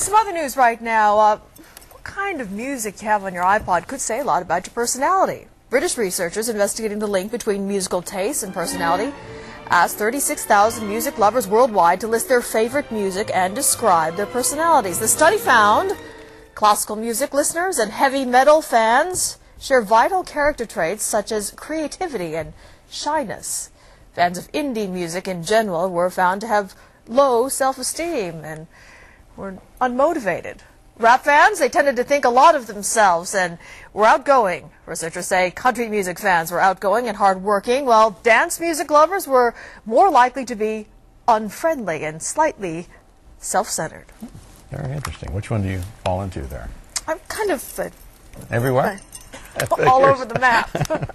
Some other news right now. Uh, what kind of music you have on your iPod could say a lot about your personality. British researchers investigating the link between musical taste and personality asked 36,000 music lovers worldwide to list their favorite music and describe their personalities. The study found classical music listeners and heavy metal fans share vital character traits such as creativity and shyness. Fans of indie music in general were found to have low self-esteem and were unmotivated. Rap fans, they tended to think a lot of themselves and were outgoing. Researchers say country music fans were outgoing and hardworking, while dance music lovers were more likely to be unfriendly and slightly self-centered. Very interesting. Which one do you fall into there? I'm kind of uh, Everywhere? all over the map.